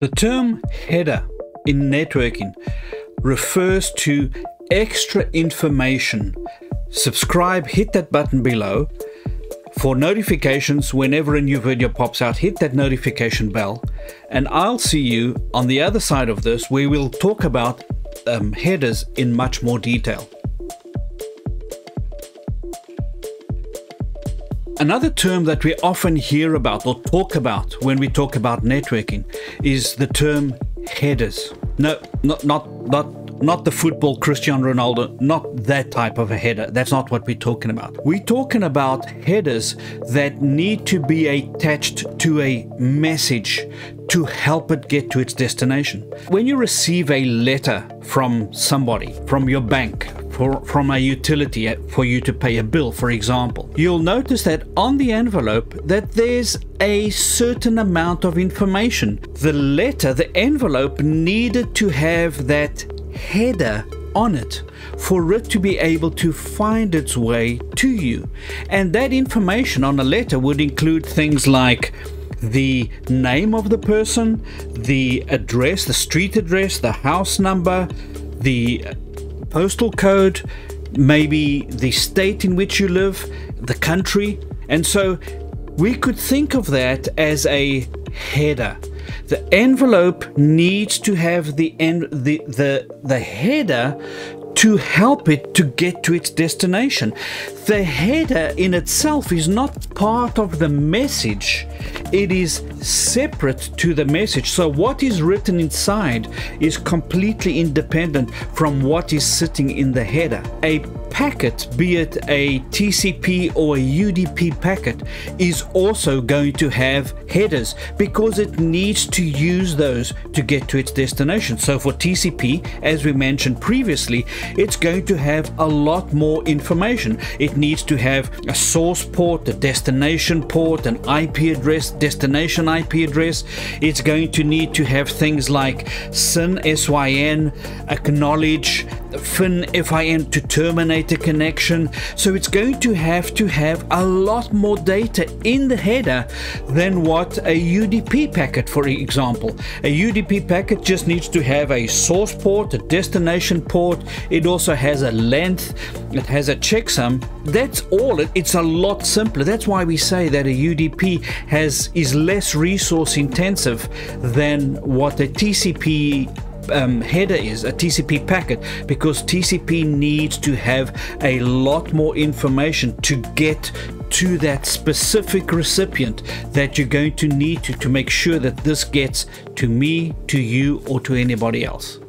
The term header in networking refers to extra information. Subscribe, hit that button below for notifications whenever a new video pops out. Hit that notification bell, and I'll see you on the other side of this where we'll talk about um, headers in much more detail. Another term that we often hear about or talk about when we talk about networking is the term headers. No, not not not not the football Cristiano Ronaldo, not that type of a header. That's not what we're talking about. We're talking about headers that need to be attached to a message to help it get to its destination. When you receive a letter from somebody, from your bank, for, from a utility uh, for you to pay a bill, for example, you'll notice that on the envelope that there's a certain amount of information. The letter, the envelope needed to have that header on it for it to be able to find its way to you. And that information on a letter would include things like the name of the person, the address, the street address, the house number, the postal code, maybe the state in which you live, the country. And so we could think of that as a header. The envelope needs to have the en- the the the header to help it to get to its destination. The header in itself is not part of the message, it is separate to the message. So, what is written inside is completely independent from what is sitting in the header. A packet, be it a TCP or a UDP packet, is also going to have headers because it needs to use those to get to its destination. So for TCP, as we mentioned previously, it's going to have a lot more information. It needs to have a source port, a destination port, an IP address, destination IP address. It's going to need to have things like SYN, SYN, acknowledge, FIN, FIN to terminate a connection. So it's going to have to have a lot more data in the header than what a UDP packet, for example. A UDP packet just needs to have a source port, a destination port. It also has a length, it has a checksum. That's all. It's a lot simpler. That's why we say that a UDP has is less resource intensive than what a TCP um, header is, a TCP packet, because TCP needs to have a lot more information to get to that specific recipient that you're going to need to, to make sure that this gets to me, to you, or to anybody else.